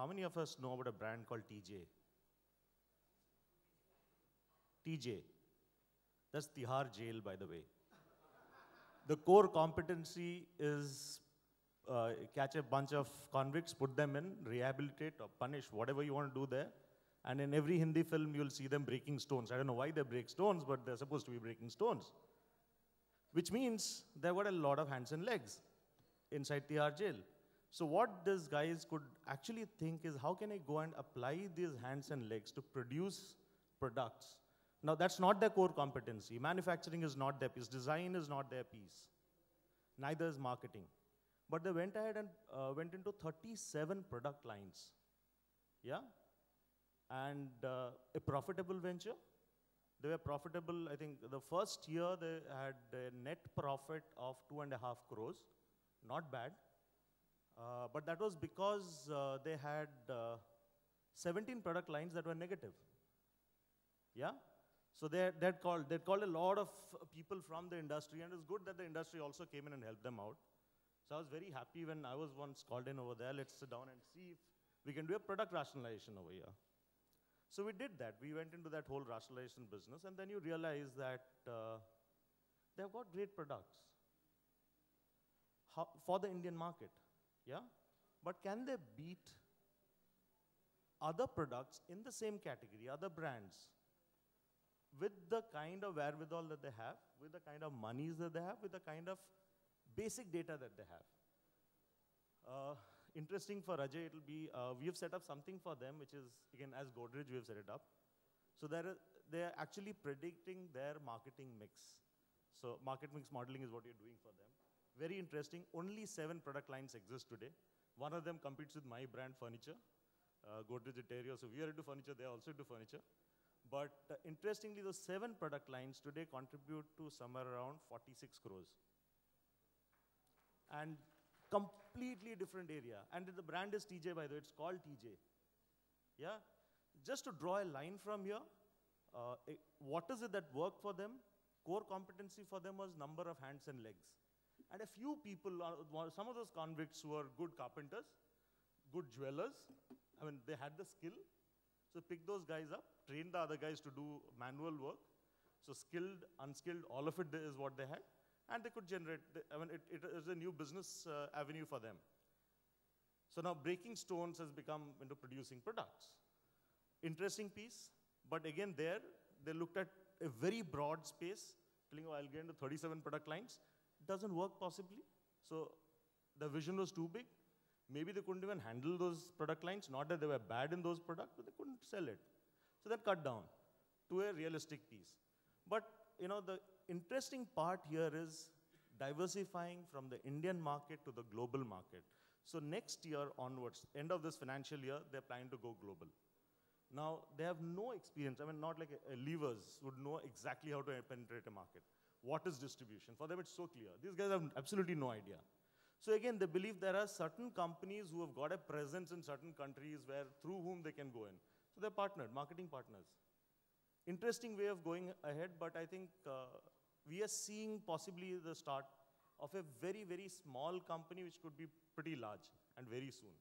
how many of us know about a brand called TJ? TJ. That's Tihar jail, by the way. The core competency is uh, catch a bunch of convicts, put them in, rehabilitate or punish, whatever you want to do there. And in every Hindi film, you'll see them breaking stones. I don't know why they break stones, but they're supposed to be breaking stones. Which means they've got a lot of hands and legs inside Tihar jail. So what these guys could actually think is how can I go and apply these hands and legs to produce products? Now that's not their core competency. Manufacturing is not their piece. Design is not their piece. Neither is marketing. But they went ahead and uh, went into 37 product lines. Yeah? And uh, a profitable venture. They were profitable, I think the first year they had a net profit of two and a half crores. Not bad. Uh, but that was because uh, they had uh, 17 product lines that were negative. Yeah? So they, they'd, called, they'd called a lot of people from the industry, and it was good that the industry also came in and helped them out. So I was very happy when I was once called in over there, let's sit down and see if we can do a product rationalization over here. So we did that. We went into that whole rationalization business, and then you realize that uh, they've got great products How, for the Indian market. Yeah? But can they beat other products in the same category, other brands, with the kind of wherewithal that they have, with the kind of monies that they have, with the kind of basic data that they have? Uh, interesting for Ajay, it'll be, uh, we have set up something for them, which is, again, as Godrej, we have set it up. So they're, they're actually predicting their marketing mix. So market mix modeling is what you're doing for them. Very interesting. Only seven product lines exist today. One of them competes with my brand furniture, uh, Godrej Interio. So we are into furniture, they also into furniture. But uh, interestingly, those seven product lines today contribute to somewhere around 46 crores. And completely different area. And the brand is TJ, by the way, it's called TJ. Yeah? Just to draw a line from here, uh, what is it that worked for them? Core competency for them was number of hands and legs. And a few people, some of those convicts who were good carpenters, good jewelers. I mean, they had the skill. So pick those guys up, train the other guys to do manual work. So skilled, unskilled, all of it is what they had. And they could generate, I mean, it, it is a new business uh, avenue for them. So now breaking stones has become into producing products. Interesting piece, but again there, they looked at a very broad space, telling, oh, I'll get into 37 product lines doesn't work possibly. So the vision was too big. Maybe they couldn't even handle those product lines. Not that they were bad in those products, but they couldn't sell it. So that cut down to a realistic piece. But you know, the interesting part here is diversifying from the Indian market to the global market. So next year onwards, end of this financial year, they're planning to go global. Now, they have no experience. I mean, not like a, a levers would know exactly how to penetrate a market. What is distribution? For them, it's so clear. These guys have absolutely no idea. So again, they believe there are certain companies who have got a presence in certain countries where through whom they can go in. So they're partnered, marketing partners. Interesting way of going ahead, but I think uh, we are seeing possibly the start of a very, very small company which could be pretty large and very soon.